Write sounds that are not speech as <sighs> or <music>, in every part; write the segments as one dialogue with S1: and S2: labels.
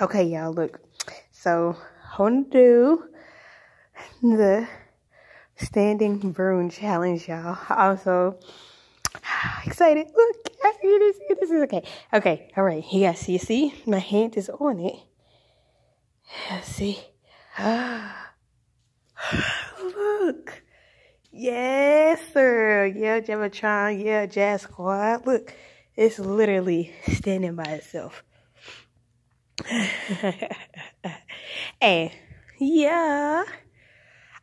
S1: Okay, y'all, look. So, I want to do the standing broom challenge, y'all. Also, excited. Look, this, this is okay. Okay, all right. Yes, you see, my hand is on it. See? <gasps> Look. Yes, sir. Yeah, Jaavitron. Yeah, Jazz Squad. Look, it's literally standing by itself. <laughs> and yeah,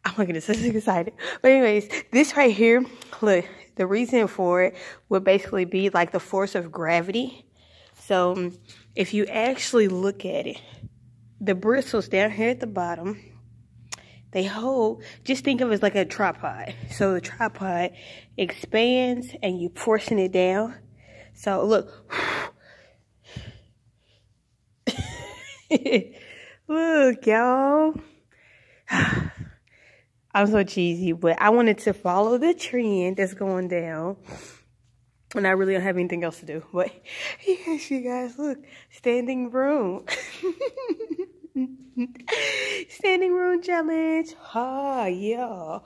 S1: oh my goodness, I'm so excited. But anyways, this right here, look, the reason for it would basically be like the force of gravity. So um, if you actually look at it, the bristles down here at the bottom, they hold, just think of it as like a tripod. So the tripod expands and you forcing it down. So look, <laughs> Look, y'all. <sighs> I'm so cheesy, but I wanted to follow the trend that's going down. And I really don't have anything else to do. But <laughs> yes, you guys, look, standing room. <laughs> standing room challenge. Ah, yeah.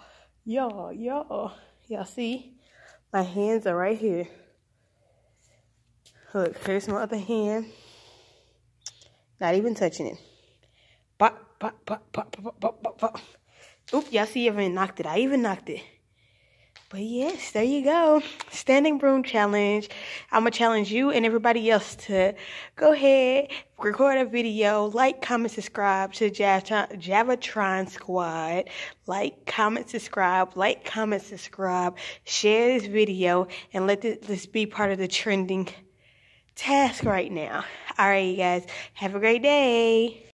S1: Y'all, y'all. Y'all see? My hands are right here. Look, here's my other hand. Not even touching it. Pop, pop, pop, pop, pop, pop, pop, pop. Oop, y'all see even knocked it. I even knocked it. But yes, there you go. Standing broom challenge. I'm going to challenge you and everybody else to go ahead, record a video, like, comment, subscribe to Jaavitron, Squad. Like, comment, subscribe, like, comment, subscribe, share this video, and let this be part of the trending task right now. All right, you guys. Have a great day.